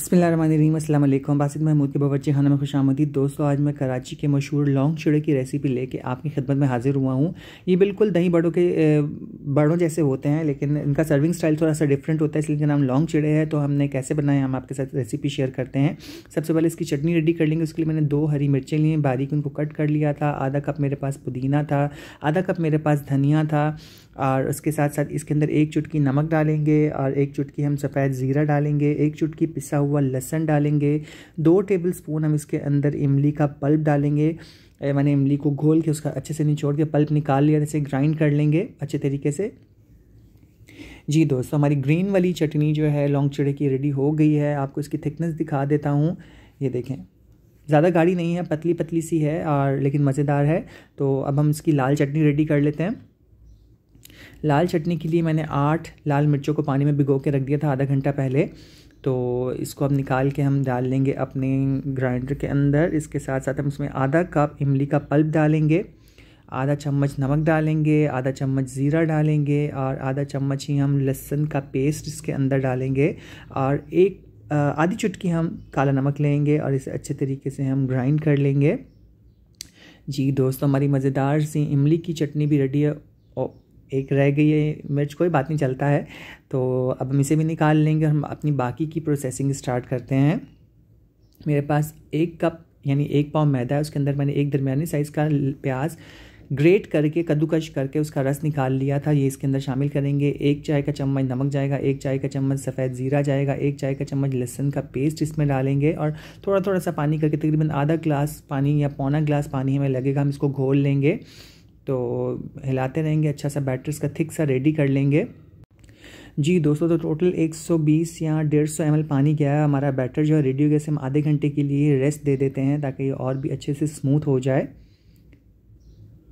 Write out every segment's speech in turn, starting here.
बसमीम अल्लाम बासित महमूद के बावर्ची खाना में खुश दोस्तों, आज मैं कराची के मशहूर लॉन्ग चिड़े की रेसिपी लेके आपकी खिदमत में हाजिर हुआ हूँ। ये बिल्कुल दही बड़ों के बड़ों जैसे होते हैं, लेकिन इनका सर्विंग स्टाइल थोड़ा सा डिफरेंट होता है, इसलिए नाम लॉन्ग चिड़े है। तो हमने कैसे बनाए हम आपके साथ रेसिपी शेयर करते हैं। सबसे पहले इसकी चटनी रेडी कर लेंगे। उसके लिए मैंने दो हरी मिर्चें ली बारीक उनको कट कर लिया था। आधा कप मेरे पास पुदीना था। आधा कप मेरे पास धनिया था। और उसके साथ साथ इसके अंदर एक चुटकी नमक डालेंगे और एक चुटकी हम सफ़ेद ज़ीरा डालेंगे। एक चुटकी पिसा हुआ लहसन डालेंगे। दो टेबल स्पून हम इसके अंदर इमली का पल्प डालेंगे। मैंने इमली को घोल के उसका अच्छे से निचोड़ के पल्प निकाल लिया जैसे ग्राइंड कर लेंगे अच्छे तरीके से। जी दोस्तों, हमारी ग्रीन वाली चटनी जो है लॉन्ग चिड़े की रेडी हो गई है। आपको इसकी थिकनेस दिखा देता हूँ। ये देखें, ज़्यादा गाढ़ी नहीं है पतली पतली सी है और, लेकिन मज़ेदार है। तो अब हम इसकी लाल चटनी रेडी कर लेते हैं। लाल चटनी के लिए मैंने आठ लाल मिर्चों को पानी में भिगो के रख दिया था आधा घंटा पहले। तो इसको अब निकाल के हम डाल लेंगे अपने ग्राइंडर के अंदर। इसके साथ साथ हम उसमें आधा कप इमली का पल्प डालेंगे, आधा चम्मच नमक डालेंगे, आधा चम्मच ज़ीरा डालेंगे और आधा चम्मच ही हम लहसुन का पेस्ट इसके अंदर डालेंगे और एक आधी चुटकी हम काला नमक लेंगे और इसे अच्छे तरीके से हम ग्राइंड कर लेंगे। जी दोस्तों, हमारी मज़ेदार सी इमली की चटनी भी रेडी है। एक रह गई है मिर्च कोई बात नहीं चलता है। तो अब हम इसे भी निकाल लेंगे हम अपनी बाकी की प्रोसेसिंग स्टार्ट करते हैं। मेरे पास एक कप, यानी एक पाव मैदा है, उसके अंदर मैंने एक दरमियानी साइज़ का प्याज ग्रेट करके, कद्दूकश करके उसका रस निकाल लिया था। ये इसके अंदर शामिल करेंगे। एक चाय का चम्मच नमक जाएगा, एक चाय का चम्मच सफ़ेद ज़ीरा जाएगा, एक चाय का चम्मच लहसुन का पेस्ट इसमें डालेंगे और थोड़ा थोड़ा सा पानी करके, तकरीबन आधा ग्लास पानी या पौना ग्लास पानी हमें लगेगा, हम इसको घोल लेंगे। तो हिलाते रहेंगे अच्छा सा बैटर इसका थिक सा रेडी कर लेंगे। जी, दोस्तों तो टोटल 120 या 150 एम पानी गया है? हमारा बैटर जो है रेडी हो गया से हम आधे घंटे के लिए रेस्ट दे देते हैं, ताकि ये और भी अच्छे से स्मूथ हो जाए।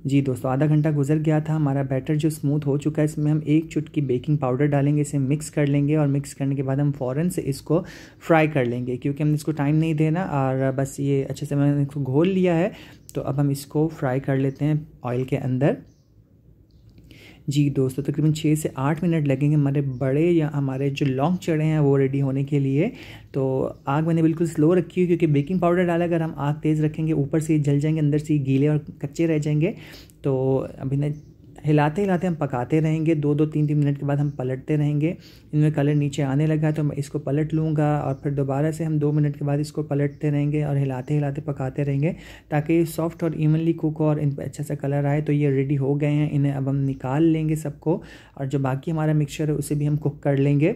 जी, दोस्तों, आधा घंटा गुजर गया था, हमारा बैटर जो स्मूथ हो चुका है, इसमें हम एक चुटकी बेकिंग पाउडर डालेंगे, इसे मिक्स कर लेंगे और मिक्स करने के बाद हम फ़ौरन से इसको फ्राई कर लेंगे, क्योंकि हमने इसको टाइम नहीं देना, और बस ये अच्छे से मैंने इसको घोल लिया है। तो अब हम इसको फ्राई कर लेते हैं ऑयल के अंदर। जी दोस्तों, तकरीबन छः से आठ मिनट लगेंगे हमारे बड़े या हमारे जो लॉन्ग चढ़े हैं वो रेडी होने के लिए। तो आग मैंने बिल्कुल स्लो रखी हुई क्योंकि बेकिंग पाउडर डाला, अगर हम आग तेज़ रखेंगे, ऊपर से जल जाएँगे, अंदर से गीले और कच्चे रह जाएँगे। तो अभी ने हिलाते हिलाते हम पकाते रहेंगे। दो दो, तीन तीन मिनट के बाद हम पलटते रहेंगे। इनमें कलर नीचे आने लगा तो मैं इसको पलट लूँगा और फिर दोबारा से हम दो मिनट के बाद इसको पलटते रहेंगे और हिलाते हिलाते पकाते रहेंगे ताकि सॉफ्ट और इवनली कुक और इन पर अच्छा सा कलर आए तो ये रेडी हो गए हैं। इन्हें अब हम निकाल लेंगे सबको और जो बाकी हमारा मिक्सचर है उसे भी हम कुक कर लेंगे।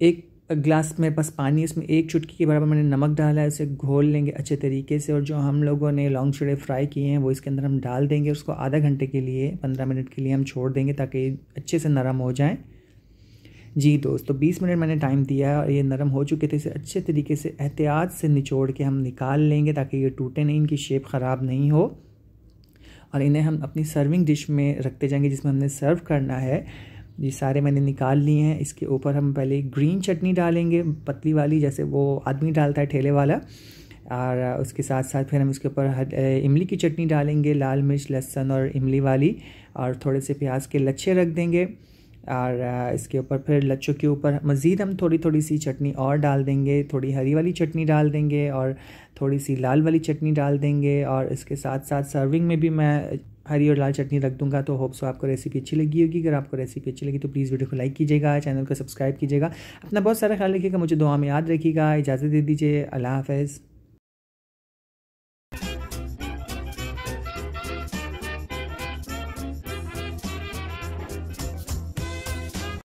एक ग्लास में पास पानी इसमें एक चुटकी के बराबर मैंने नमक डाला है, उसे घोल लेंगे अच्छे तरीके से और जो हम लोगों ने लॉन्ग चिड़े फ्राई किए हैं, वो इसके अंदर हम डाल देंगे उसको आधा घंटे के लिए, पंद्रह मिनट के लिए हम छोड़ देंगे ताकि अच्छे से नरम हो जाएँ। जी दोस्तों बीस मिनट मैंने टाइम दिया है और ये नरम हो चुके थे, इसे अच्छे तरीके से एहतियात से निचोड़ के हम निकाल लेंगे ताकि ये टूटे नहीं, इनकी शेप ख़राब नहीं हो। और इन्हें हम अपनी सर्विंग डिश में रखते जाएँगे जिसमें हमने सर्व करना है। ये सारे मैंने निकाल लिए हैं। इसके ऊपर हम पहले ग्रीन चटनी डालेंगे, पतली वाली, जैसे वो आदमी डालता है, ठेले वाला। और उसके साथ साथ फिर हम इसके ऊपर इमली की चटनी डालेंगे, लाल मिर्च, लहसुन और इमली वाली। और थोड़े से प्याज के लच्छे रख देंगे। और इसके ऊपर फिर लच्छों के ऊपर मज़ीद हम थोड़ी थोड़ी सी चटनी और डाल देंगे। थोड़ी हरी वाली चटनी डाल देंगे और थोड़ी सी लाल वाली चटनी डाल देंगे। और इसके साथ साथ सर्विंग में भी मैं हरी और लाल चटनी रख दूँगा तो होप्स आपको रेसिपी अच्छी लगी होगी। अगर आपको रेसिपी अच्छी लगी तो प्लीज़ वीडियो को लाइक कीजिएगा चैनल को सब्सक्राइब कीजिएगा। अपना बहुत सारा ख्याल रखिएगा, मुझे दुआ में याद रखिएगा। इजाज़त दे दीजिए, अल्लाह हाफ़